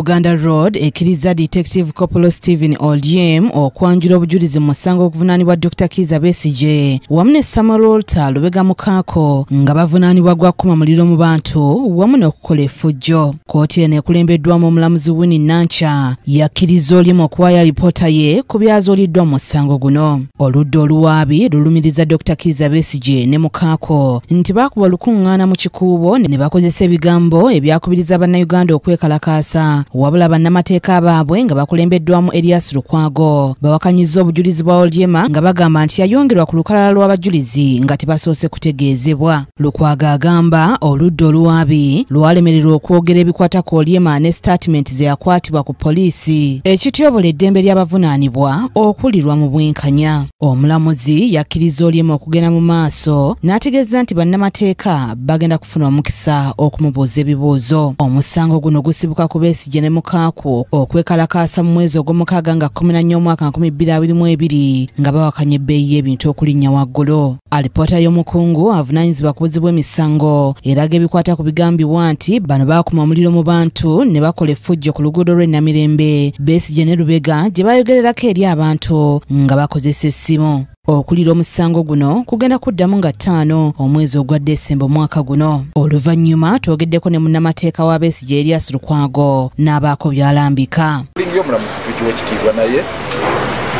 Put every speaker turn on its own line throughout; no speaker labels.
buganda road ekkiriza detective copolo stephen oldiem okwanjula obujulizi mu musango okuvunaanibwa dr kiza besige wamu ne samuel olta lubega mukaako nga bavunaanibwa gwa kkuma muliro mu bantu wamu n'okukola effujjo. Kooti eno ekulembeddwamu omulamuzi wini nanca yakkiriza olyemu okuwaayo alipoota ye ku byazuuliddwa mu musango guno. Oludda oluwaabi lulumiriza dr kiza besige ne mukaako nti baakuba olukuŋŋaana mu kikuubo ne bakozesa ebigambo ebyakubiriza bannayuganda okwekalakaasa wabula bannamateeka baabwe nga bakulembeddwamu erias lukwago. Bawakanyiza obujulizi bwa olyema nga bagamba nti yayongerwa ku lukalala lw'abajulizi nga tebasoose kutegeezebwa. Lukwago agamba oludda oluwaabi lwalemererwa okwogera ebikwata ku olyema ne sitatimenti ze yakwatibwa ku poliisi. Ekityobola eddembe ly'abavunaanibwa okuwulirwa mu bwenkanya. Omulamuzi yakkiriza olyema okugenda mu maaso n'ategeeza nti bannamateeka bagenda kufuna omukisa okumubuuza ebibuuzo. Omusango guno gusibuka ku besigye ne mukaaku okwekalakaasa mu mwezi ogw'omukaaga nga 14 omwaka 2022 nga bawakanya ebbeeyi y'ebintu okulinnya waggulu. Alipoota y'omukungu avunaanyizibwa ku buzi bw'emisango eraga ebikwata ku bigambibwa nti bano baakuma omuliro mu bantu ne bakola effujjo ku luguudo lw'ennamirembe besigye ne lubega gye bayogererako eri abantu nga bakozesa essimu okulira omusango guno kugenda kuddamu nga ttaano omwezi ogwa desemba omwaka guno. Oluvannyuma twogeddeko ne munnamateeka wa besigye erias lukwago n'abaako byalambika.
Olinga omulamuzi tugiwa ekitiibwa naye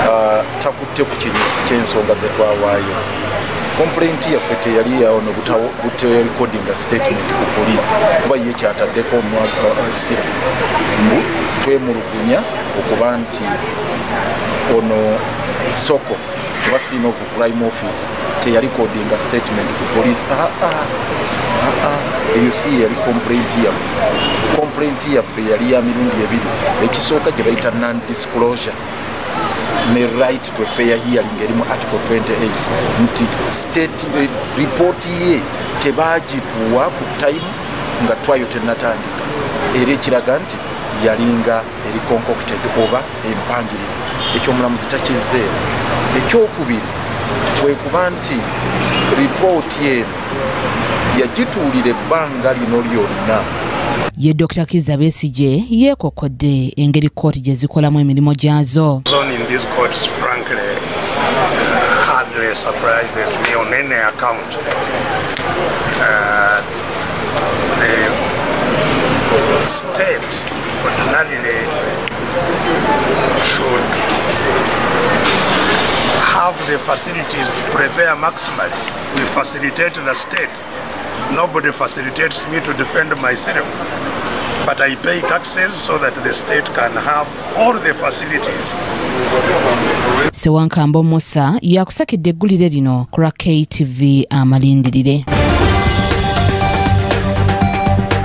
ah, takutte ku kinyusi ky'ensonga ze twawaayo. Kompulenti yaffe teyali yawono buterekodinga statement ku poliisi. Kuba ye kyataddeko omwasira mbu twemulugunya okuba nti ono soko oba scene of crime officer. Teyali kodinga statement ku poliisi eyo si yali complaint yaffe complaint yaffe yali ya mirundi ebiri ekisooka gye bayita non disclosure ne right to fair hearing erimu article 28 nti state eh, report ye tebagituwa ku time nga twayo tenatandika era ekiraga nti yalinga eri concocted oba empangiriro. Ekyomulamuzi takizeera ekyokubiri kwe kuba nti ripooti eno yagituulira ebbanga lino lyonna.
Ye dr. Kiza besigye yeekokodde engeri kooti gye zikolamu emirimu gyazo.
Frankly, hardly surprises me on any account. Uh, the state ordinarily should have the facilities to prepare maximally. We facilitate the state. Nobody facilitates me to defend myself. But I pay taxes so that the state can have all the facilities.
sewankamba musa yakusakidde eggulire lino ku lwa ktv amalindirire